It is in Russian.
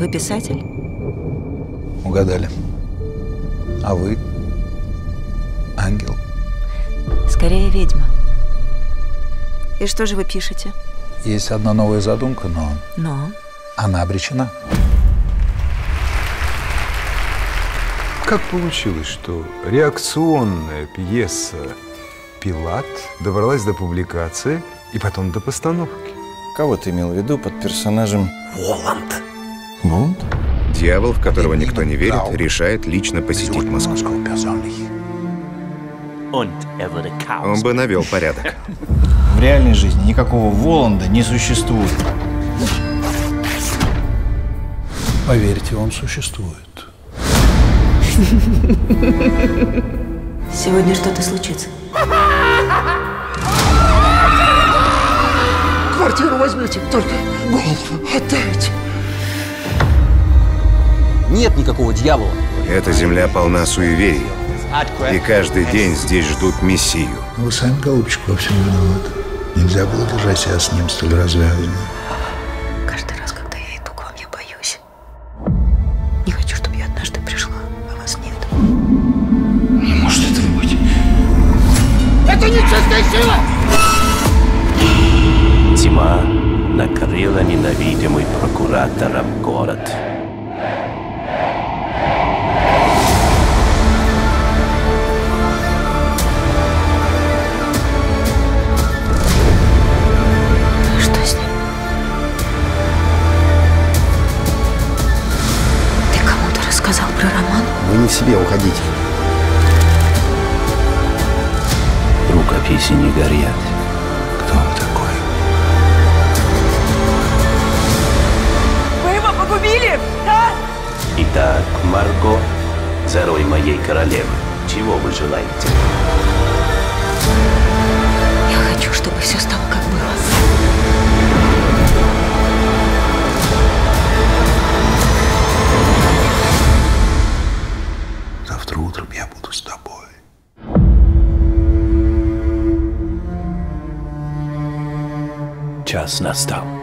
Вы писатель? Угадали. А вы? Ангел. Скорее ведьма. И что же вы пишете? Есть одна новая задумка, но Но она обречена. Как получилось, что реакционная пьеса «Пилат» добралась до публикации и потом до постановки? Кого ты имел в виду под персонажем Воланд? Воланд? Дьявол, в которого никто не верит, решает лично посетить Москву. Он бы навел порядок. В реальной жизни никакого Воланда не существует. Поверьте, он существует. сегодня что-то случится. Квартиру возьмите, только голову отдайте. Нет никакого дьявола. Эта земля полна суеверий. И каждый день здесь ждут мессию. Вы сами, голубчик, во всем виноваты. Нельзя было держать себя с ним столь развязанно. Каждый раз, когда я иду к вам, я боюсь. Не хочу, чтобы я однажды пришла, а вас нет. Не может этого быть. Это нечестная сила! Тьма накрыла ненавидимый прокуратором город. В себе, уходите. Рукописи не горят. Кто вы такой? Вы его погубили, да? Итак, Марго, герой моей королевы, чего вы желаете? czas nastał.